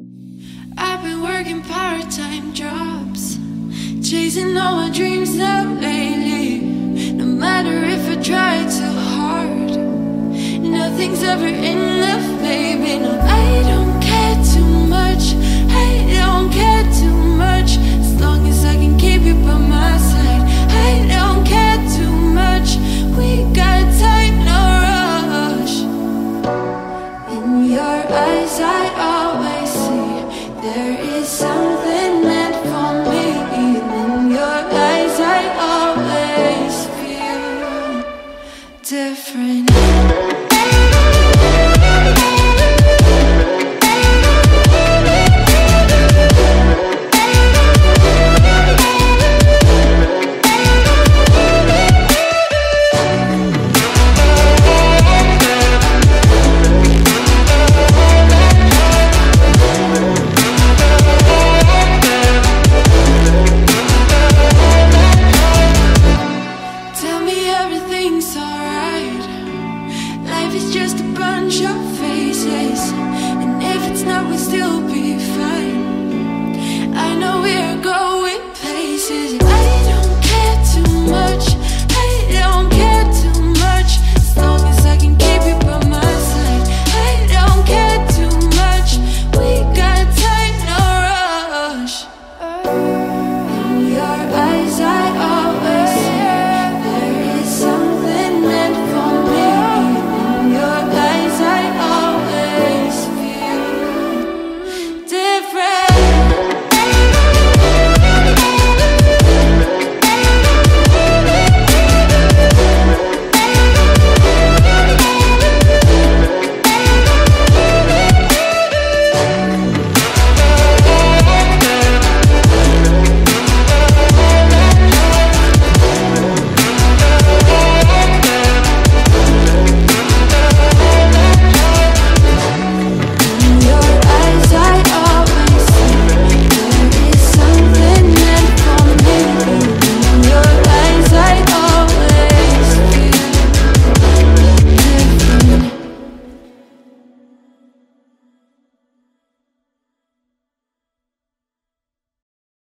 I've been working part-time jobs Chasing all my dreams up lately. No matter if I try too hard Nothing's ever enough, baby. No, I don't care too much I don't care too much. As long as I can keep you by my side I don't care too much. We got time, no rush. In your eyes I different. Everything's alright life is just a bunch of